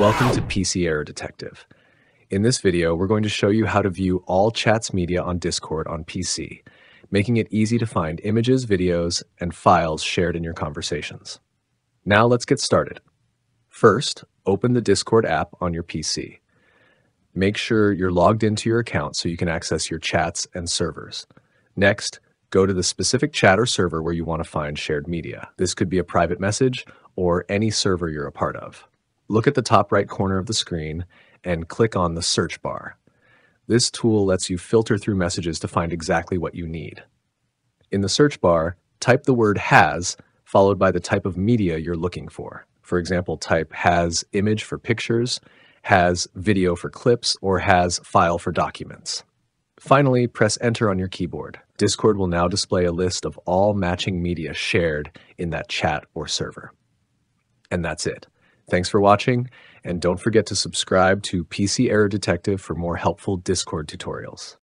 Welcome to PC Error Detective. In this video, we're going to show you how to view all chats media on Discord on PC, making it easy to find images, videos, and files shared in your conversations. Now let's get started. First, open the Discord app on your PC. Make sure you're logged into your account so you can access your chats and servers. Next, go to the specific chat or server where you want to find shared media. This could be a private message or any server you're a part of. Look at the top right corner of the screen and click on the search bar. This tool lets you filter through messages to find exactly what you need. In the search bar, type the word has followed by the type of media you're looking for. For example, type has image for pictures, has video for clips, or has file for documents. Finally, press enter on your keyboard. Discord will now display a list of all matching media shared in that chat or server. And that's it. Thanks for watching, and don't forget to subscribe to PC Error Detective for more helpful Discord tutorials.